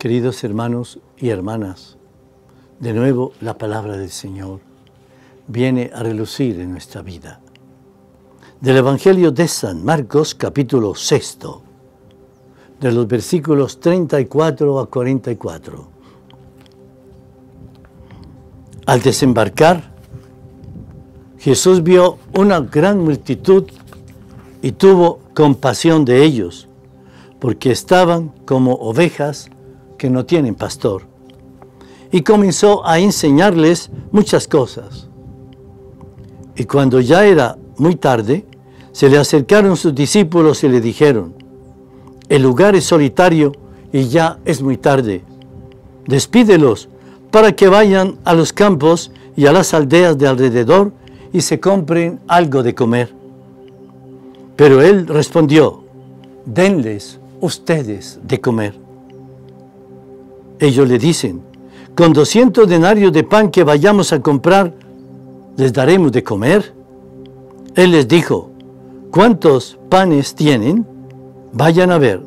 Queridos hermanos y hermanas, de nuevo la palabra del Señor viene a relucir en nuestra vida. Del Evangelio de San Marcos capítulo 6, de los versículos 34 a 44. Al desembarcar, Jesús vio una gran multitud y tuvo compasión de ellos, porque estaban como ovejas que no tienen pastor. Y comenzó a enseñarles muchas cosas. Y cuando ya era muy tarde, se le acercaron sus discípulos y le dijeron, el lugar es solitario y ya es muy tarde. Despídelos para que vayan a los campos y a las aldeas de alrededor y se compren algo de comer. Pero él respondió, denles ustedes de comer. Ellos le dicen, con 200 denarios de pan que vayamos a comprar, ¿les daremos de comer? Él les dijo, ¿cuántos panes tienen? Vayan a ver.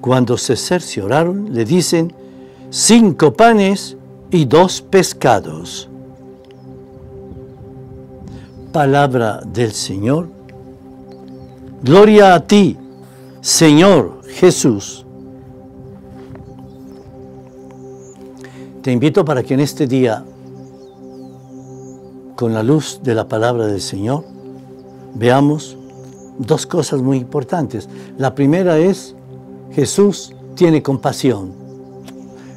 Cuando se cercioraron, le dicen, cinco panes y dos pescados. Palabra del Señor. Gloria a ti, Señor Jesús. Te invito para que en este día, con la luz de la palabra del Señor, veamos dos cosas muy importantes. La primera es, Jesús tiene compasión.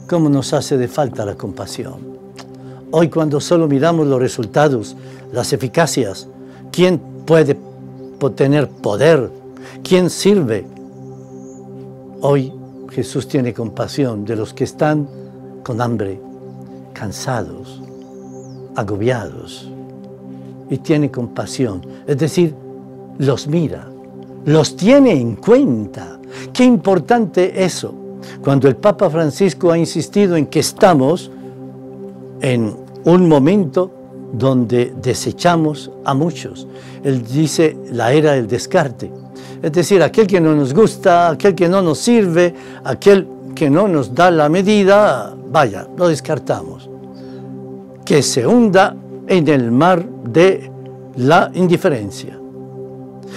¿Cómo nos hace de falta la compasión? Hoy cuando solo miramos los resultados, las eficacias, ¿quién puede tener poder? ¿Quién sirve? Hoy Jesús tiene compasión de los que están con hambre, cansados, agobiados, y tiene compasión. Es decir, los mira, los tiene en cuenta. Qué importante eso. Cuando el Papa Francisco ha insistido en que estamos en un momento donde desechamos a muchos. Él dice la era del descarte. Es decir, aquel que no nos gusta, aquel que no nos sirve, aquel que no nos da la medida, vaya, lo descartamos. Que se hunda en el mar de la indiferencia.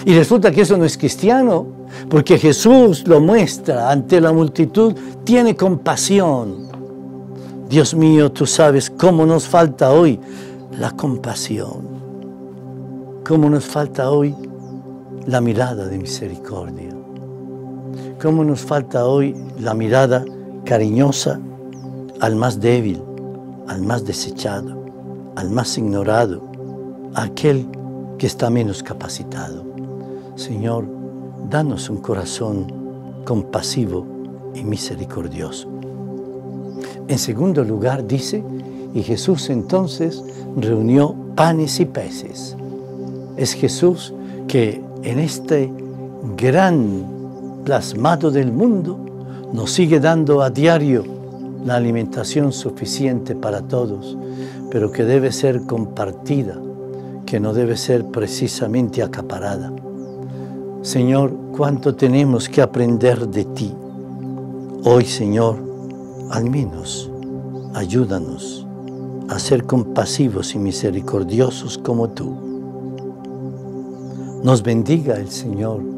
Y resulta que eso no es cristiano, porque Jesús lo muestra ante la multitud, tiene compasión. Dios mío, tú sabes cómo nos falta hoy la compasión, cómo nos falta hoy la mirada de misericordia. ¿Cómo nos falta hoy la mirada cariñosa al más débil, al más desechado, al más ignorado, aquel que está menos capacitado? Señor, danos un corazón compasivo y misericordioso. En segundo lugar dice, y Jesús entonces reunió panes y peces. Es Jesús que en este gran plasmado del mundo, nos sigue dando a diario la alimentación suficiente para todos, pero que debe ser compartida, que no debe ser precisamente acaparada. Señor, cuánto tenemos que aprender de ti. Hoy, Señor, al menos ayúdanos a ser compasivos y misericordiosos como tú. Nos bendiga el Señor